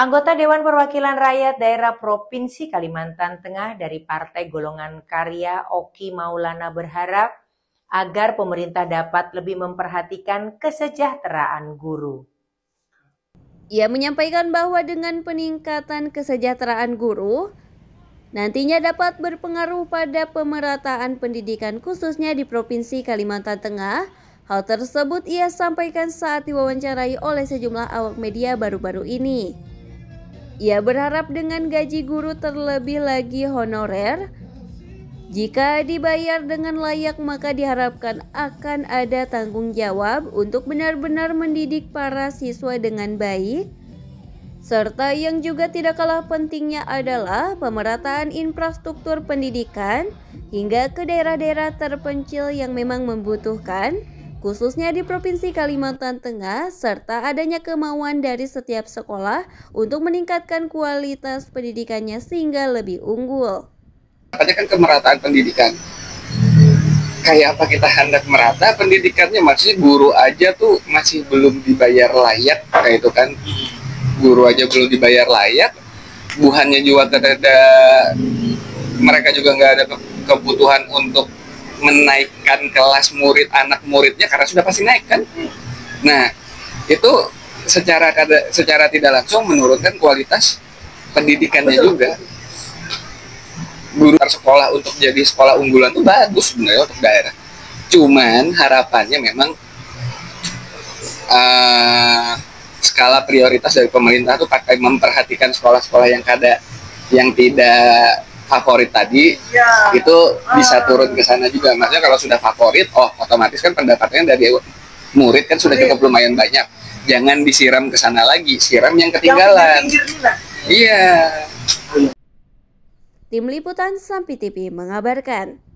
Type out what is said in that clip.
Anggota Dewan Perwakilan Rakyat Daerah Provinsi Kalimantan Tengah dari Partai Golongan Karya Oki Maulana berharap agar pemerintah dapat lebih memperhatikan kesejahteraan guru. Ia menyampaikan bahwa dengan peningkatan kesejahteraan guru, nantinya dapat berpengaruh pada pemerataan pendidikan khususnya di Provinsi Kalimantan Tengah. Hal tersebut ia sampaikan saat diwawancarai oleh sejumlah awak media baru-baru ini. Ia berharap dengan gaji guru terlebih lagi honorer, jika dibayar dengan layak maka diharapkan akan ada tanggung jawab untuk benar-benar mendidik para siswa dengan baik. Serta yang juga tidak kalah pentingnya adalah pemerataan infrastruktur pendidikan hingga ke daerah-daerah terpencil yang memang membutuhkan, khususnya di Provinsi Kalimantan Tengah, serta adanya kemauan dari setiap sekolah untuk meningkatkan kualitas pendidikannya sehingga lebih unggul. Katanya kan kemerataan pendidikan. Kayak apa kita hendak merata pendidikannya masih guru aja tuh masih belum dibayar layak kayak itu kan guru aja belum dibayar layak buhannya juga ada mereka juga nggak ada kebutuhan untuk menaikkan kelas murid anak muridnya karena sudah pasti naik kan? Nah itu secara secara tidak langsung menurunkan kualitas pendidikannya juga. Guru sekolah untuk jadi sekolah unggulan tuh bagus sebenarnya untuk daerah. Cuman harapannya memang uh, skala prioritas dari pemerintah tuh pakai memperhatikan sekolah-sekolah yang kada yang tidak favorit tadi ya. itu bisa turun ke sana juga. Maksudnya kalau sudah favorit, oh otomatis kan pendapatnya dari murid kan sudah cukup lumayan banyak. Jangan disiram ke sana lagi, siram yang ketinggalan. Iya. Tim Liputan Sampi TV mengabarkan.